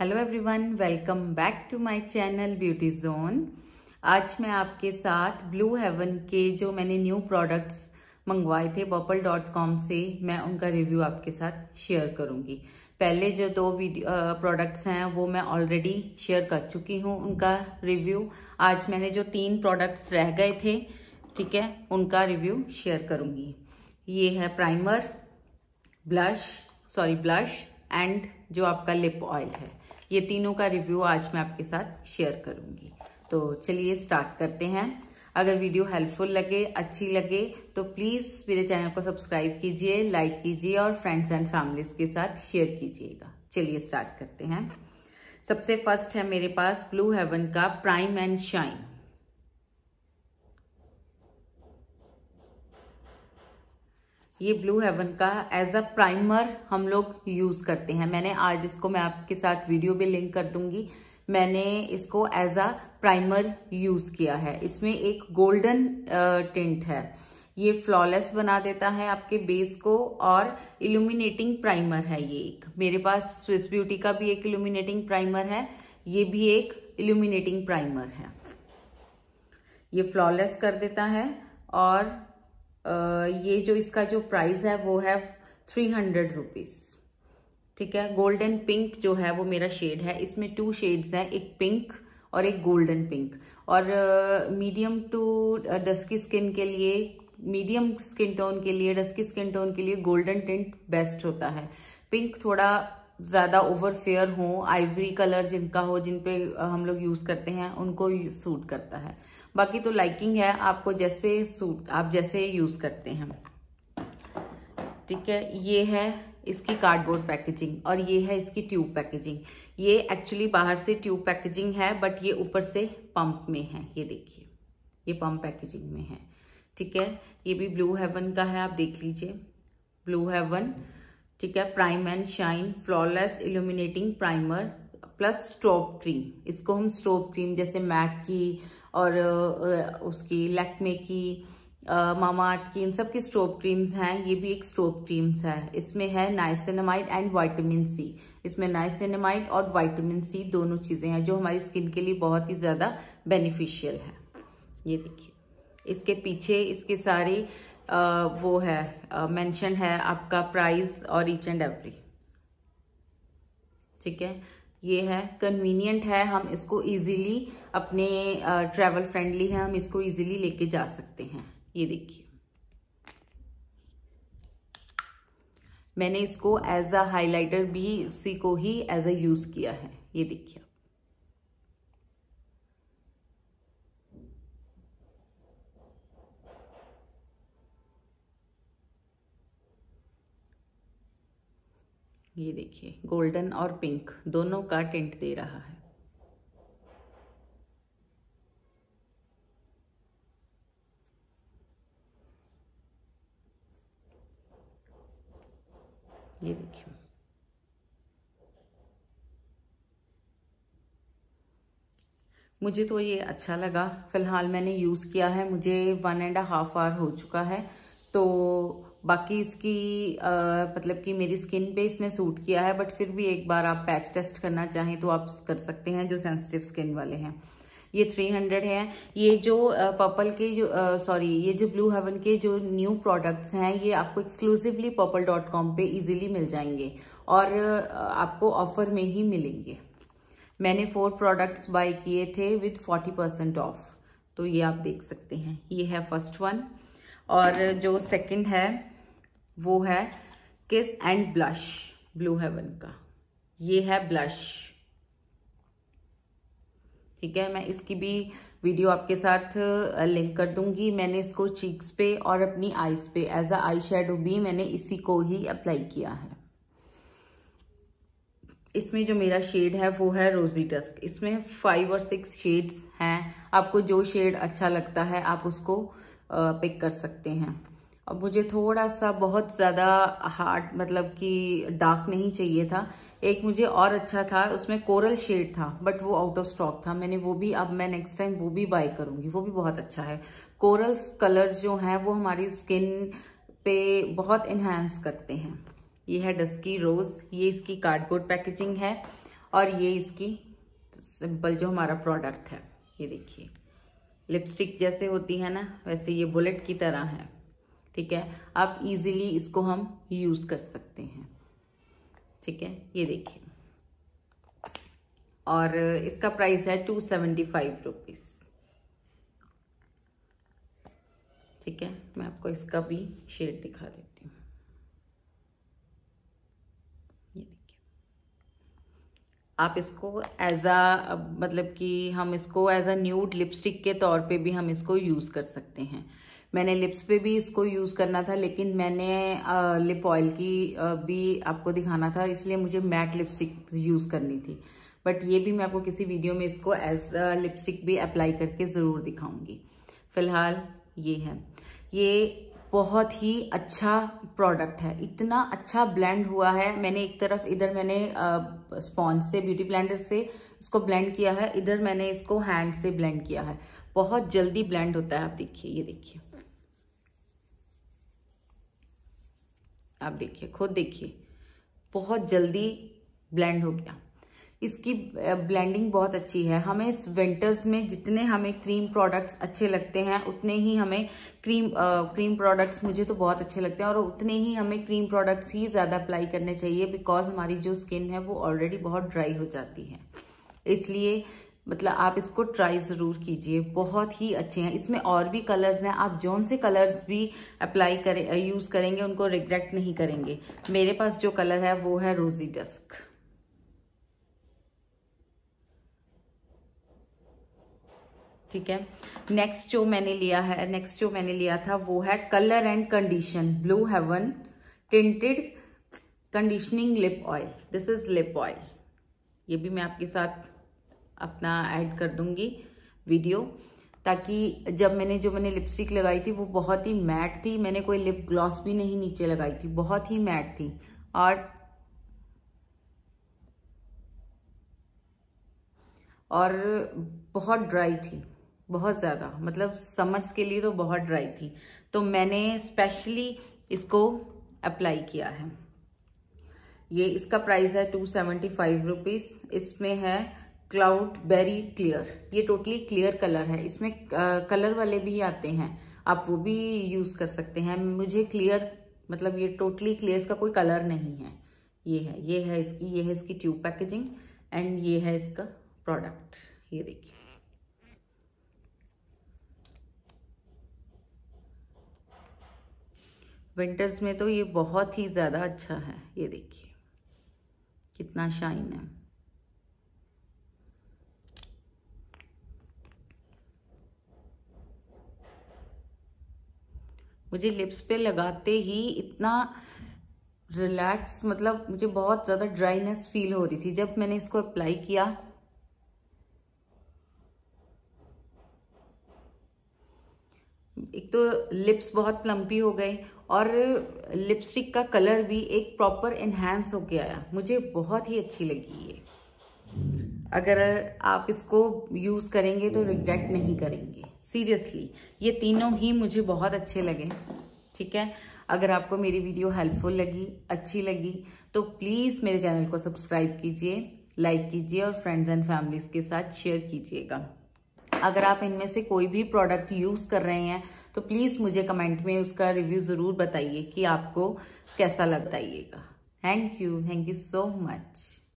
Hello everyone welcome back to my channel beauty zone आज मैं आपके साथ ब्लू हेवन के जो मैंने न्यू प्रोडक्ट्स मंगवाए थे बॉपल डॉट कॉम से, मैं उनका रिव्यू आपके साथ शेयर करूँगी। पहले जो दो प्रोडक्ट्स हैं, वो मैं ऑलरेडी शेयर कर चुकी हूँ उनका रिव्यू आज मैंने जो तीन प्रोडक्ट्स रह गए थे, ठीक है, उनका रिव्यू शेयर करूँगी। ये है primer blush sorry blush and जो आपका लिप ऑयल है। ये तीनों का रिव्यू आज मैं आपके साथ शेयर करूँगी। तो चलिए स्टार्ट करते हैं। अगर वीडियो हेल्पफुल लगे, अच्छी लगे तो प्लीज़ मेरे चैनल को सब्सक्राइब कीजिए लाइक कीजिए और फ्रेंड्स एंड फैमिलीज़ के साथ शेयर कीजिएगा। चलिए स्टार्ट करते हैं। सबसे फ़र्स्ट है मेरे पास ब्लू हेवन का प्राइम एंड शाइन ये ब्लू हेवन का एज अ प्राइमर हम लोग यूज़ करते हैं। मैंने आज इसको मैं आपके साथ वीडियो भी लिंक कर दूँगी। मैंने इसको एज अ प्राइमर यूज़ किया है। इसमें एक गोल्डन टिंट है। ये फ्लॉलेस बना देता है आपके बेस को और इल्यूमिनेटिंग प्राइमर है ये एक। मेरे पास स्विस ब्यूटी का भी एक इल्यूमिनेटिंग प्राइमर है। ये भी एक इल्यूमिनेटिंग प्राइमर है। ये फ्लॉलेस कर देता है और ये जो इसका जो प्राइस है, वो है थ्री हंड्रेड रुपीज़ ठीक है? गोल्डन पिंक जो है, वो मेरा शेड है. इसमें टू शेड्स हैं, एक पिंक और एक गोल्डन पिंक और मीडियम टू डस्की स्किन के लिए मीडियम स्किन टोन के लिए डस्की स्किन टोन के लिए गोल्डन टिंट बेस्ट होता है. पिंक थोड़ा ज़्यादा ओवर फेयर हो आइवरी कलर जिनका हो, जिन पे हम लोग यूज़ करते हैं, उनको सूट करता है. बाकी तो लाइकिंग है, आपको जैसे सूट आप जैसे यूज़ करते हैं। ठीक है, ये है इसकी कार्डबोर्ड पैकेजिंग और ये है इसकी ट्यूब पैकेजिंग ये एक्चुअली बाहर से ट्यूब पैकेजिंग है बट ये ऊपर से पंप में है। ये देखिए, ये पंप पैकेजिंग में है। ठीक है, ये भी ब्लू हेवन का है, आप देख लीजिए। ब्लू हेवन ठीक है prime and shine flawless illuminating primer plus strobe cream इसको हम स्ट्रोब क्रीम जैसे मैक की और उसकी लैक्मे की मामा अर्थ की, इन सब की स्टोव क्रीम्स हैं। ये भी एक स्टोव क्रीम्स है। इसमें है नाइसिनमाइड एंड वाइटामिन सी। इसमें नाइसिनमाइड और वाइटामिन सी दोनों चीज़ें हैं जो हमारी स्किन के लिए बहुत ही ज़्यादा बेनिफिशियल है। ये देखिए। इसके पीछे इसके सारी वो है मेंशन है आपका प्राइस और ईच एंड एवरी। ठीक है? ये है कन्वीनियंट है, हम इसको इजीली अपने ट्रेवल फ्रेंडली है, हम इसको इजीली लेके जा सकते हैं। ये देखिए। मैंने इसको एज अ हाइलाइटर भी इसी को ही एज अ यूज़ किया है। ये देखिए। ये देखिए, गोल्डन और पिंक, दोनों का टेंट दे रहा है। ये देखिए। मुझे तो ये अच्छा लगा। फ़िलहाल मैंने यूज़ किया है, मुझे वन एंड हाफ़ आवर हो चुका है। तो बाकी इसकी मतलब कि मेरी स्किन पे इसने सूट किया है बट फिर भी एक बार आप पैच टेस्ट करना चाहें तो आप कर सकते हैं जो सेंसिटिव स्किन वाले हैं। ये 300 है। ये जो पर्पल के जो सॉरी ये जो ब्लू हेवन के जो न्यू प्रोडक्ट्स हैं, ये आपको एक्सक्लूसिवली पर्पल डॉट कॉम पे इजीली मिल जाएँगे और आपको ऑफ़र में ही मिलेंगे। मैंने फोर प्रोडक्ट्स बाय किए थे विथ 40 परसेंट ऑफ़ तो ये आप देख सकते हैं। ये है फ़र्स्ट वन और जो सेकंड है, वो है किस एंड ब्लश ब्लू हेवन का। ये है ब्लश ठीक है, मैं इसकी भी वीडियो आपके साथ लिंक कर दूँगी। मैंने इसको चीक्स पे और अपनी आईज पे एज अ आई शेडो भी मैंने इसी को ही अप्लाई किया है। इसमें जो मेरा शेड है, वो है रोजी डस्क इसमें फाइव और सिक्स शेड्स हैं। आपको जो शेड अच्छा लगता है, आप उसको पिक कर सकते हैं। अब मुझे थोड़ा सा बहुत ज़्यादा हार्ड मतलब कि डार्क नहीं चाहिए था। एक मुझे और अच्छा था, उसमें कोरल शेड था बट वो आउट ऑफ़ स्टॉक था। मैंने वो भी, अब मैं नेक्स्ट टाइम वो भी बाय करूँगी, वो भी बहुत अच्छा है। कोरल कलर्स जो हैं, वो हमारी स्किन पे बहुत इन्हांस करते हैं। ये है डस्की रोज ये इसकी कार्डबोर्ड पैकेजिंग है, और ये इसकी सिंपल जो हमारा प्रोडक्ट है। ये देखिए। लिपस्टिक जैसे होती है ना, वैसे ये बुलेट की तरह है। ठीक है? आप इजीली इसको हम यूज़ कर सकते हैं। ठीक है? ये देखिए। और इसका प्राइस है टू सेवेंटी फाइव रुपीज़ ठीक है? मैं आपको इसका भी शेड दिखा देती हूँ ये देखिए आप इसको एज अ मतलब कि हम इसको एज अ न्यूड लिपस्टिक के तौर पे भी हम इसको यूज़ कर सकते हैं। मैंने लिप्स पे भी इसको यूज़ करना था, लेकिन मैंने लिप ऑयल की भी आपको दिखाना था, इसलिए मुझे मैट लिपस्टिक यूज़ करनी थी। बट ये भी मैं आपको किसी वीडियो में इसको एज लिपस्टिक भी अप्लाई करके ज़रूर दिखाऊँगी। फ़िलहाल ये है। ये बहुत ही अच्छा प्रोडक्ट है। इतना अच्छा ब्लेंड हुआ है। मैंने एक तरफ़ इधर मैंने स्पॉन्ज से ब्यूटी ब्लेंडर से इसको ब्लेंड किया है। इधर मैंने इसको हैंड से ब्लेंड किया है। बहुत जल्दी ब्लेंड होता है। आप देखिए, ये देखिए। आप देखिए, खुद देखिए। बहुत जल्दी ब्लेंड हो गया। इसकी ब्लेंडिंग बहुत अच्छी है। हमें इस विंटर्स में जितने हमें क्रीम प्रोडक्ट्स अच्छे लगते हैं उतने ही हमें क्रीम आ, क्रीम प्रोडक्ट्स मुझे तो बहुत अच्छे लगते हैं और उतने ही हमें क्रीम प्रोडक्ट्स ही ज़्यादा अप्लाई करने चाहिए बिकॉज़ हमारी जो स्किन है वो ऑलरेडी बहुत ड्राई हो जाती है। इसलिए मतलब आप इसको ट्राई ज़रूर कीजिए बहुत ही अच्छे हैं। इसमें और भी कलर्स हैं आप जौन से कलर्स भी अप्लाई करें यूज़ करेंगे उनको रिग्रेट नहीं करेंगे। मेरे पास जो कलर है वो है रोजी डस्क ठीक है? नेक्स्ट जो मैंने लिया है नेक्स्ट जो मैंने लिया था वो है colour and condition blue heaven tinted conditioning lip oil this is lip oil ये भी मैं आपके साथ अपना ऐड कर दूँगी वीडियो ताकि जब मैंने, जो मैंने लिपस्टिक लगाई थी वो बहुत ही मैट थी। मैंने कोई लिप ग्लॉस भी नहीं नीचे लगाई थी, बहुत ही मैट थी। और और बहुत ड्राई थी। बहुत ज़्यादा मतलब समर्स के लिए तो बहुत ड्राई थी। तो मैंने स्पेशली इसको अप्लाई किया है। ये इसका प्राइस है टू सेवेंटी फाइव रुपीज़ इसमें है क्लाउड बेरी क्लियर ये टोटली क्लियर कलर है। इसमें कलर वाले भी आते हैं। आप वो भी यूज़ कर सकते हैं। मुझे क्लियर मतलब ये टोटली क्लियर इसका कोई कलर नहीं है। ये है ये है इसकी, ये है इसकी ट्यूब पैकेजिंग एंड ये है इसका प्रोडक्ट ये देखिए। विंटर्स में तो ये बहुत ही ज़्यादा अच्छा है, ये देखिए। कितना शाइन है। मुझे लिप्स पे लगाते ही इतना रिलैक्स मतलब मुझे बहुत ज़्यादा ड्राइनेस फील हो रही थी जब मैंने इसको अप्लाई किया। एक तो लिप्स बहुत प्लम्पी हो गए और लिपस्टिक का कलर भी एक प्रॉपर एनहेंस होके आया। मुझे बहुत ही अच्छी लगी ये। अगर आप इसको यूज़ करेंगे तो रिग्रेट नहीं करेंगे। सीरियसली ये तीनों ही मुझे बहुत अच्छे लगे। ठीक है? अगर आपको मेरी वीडियो हेल्पफुल लगी, अच्छी लगी तो प्लीज़ मेरे चैनल को सब्सक्राइब कीजिए लाइक कीजिए और फ्रेंड्स एंड फैमिलीज़ के साथ शेयर कीजिएगा। अगर आप इनमें से कोई भी प्रोडक्ट यूज़ कर रहे हैं तो प्लीज़ मुझे कमेंट में उसका रिव्यू ज़रूर बताइए कि आपको कैसा लगता है thank you thank you so much